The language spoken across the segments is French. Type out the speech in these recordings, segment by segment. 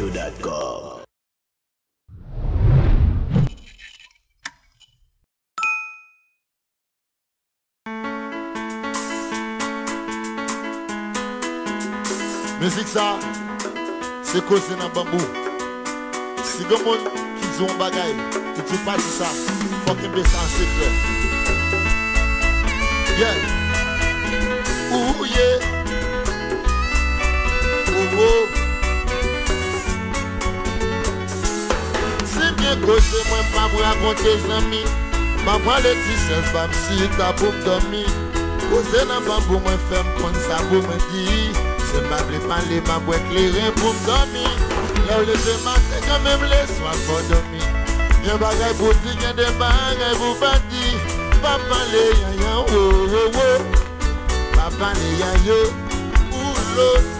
NigerShow.com. Musique ça, c'est causé dans bambou? Si le monde qui dit un bagay, qui dit pas ça, faut qu'il baisse en secret. Yeah. Ouh yeah. Kose mwen pa mwen akonte zami. Pa mwen le kisens pa msi ta pou mdomi Kose nan pa pou mwen fem kon sa pou mwen di. Se pa ble pale ma mwen kleren pou mdomi La ou le seman te kan mem le swan pou domi. Yon bagay pou ti gen de bagay pou bati Pa pale yon yon wo oh, wo oh, wo oh. Pa pale yon yo ou lo.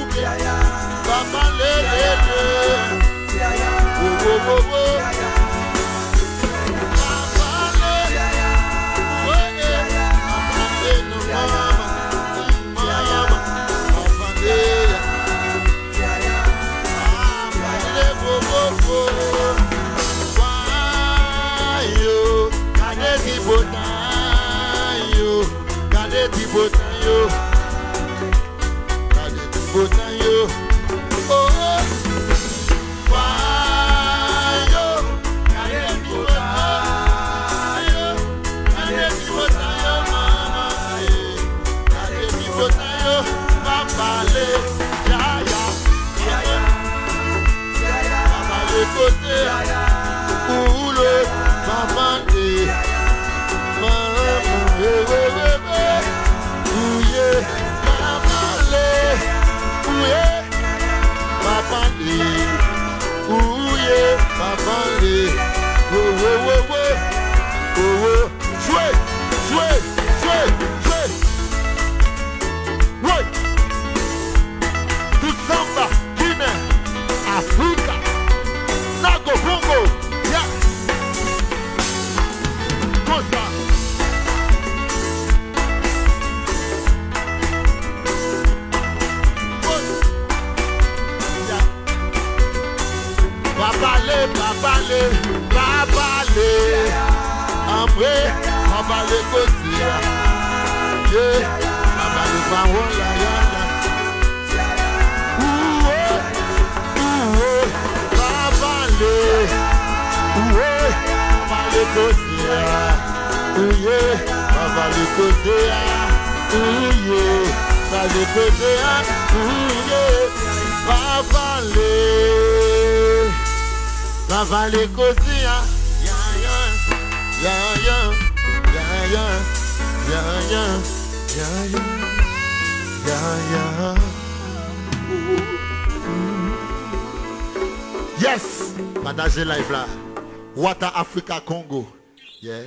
lásán lélẹ́dẹ́. Wowowowo. Good. Kote Oulou Maman E Maman babale babale ambre babale kosia ye babale bawola yala uwo uwo babale uwo babale kosia uye babale kosia uye babale kosia uye babale bavale kosia yaya yaya yaya yaya yaya yaya Yes, pendant live là, Wata Africa Congo, yeah.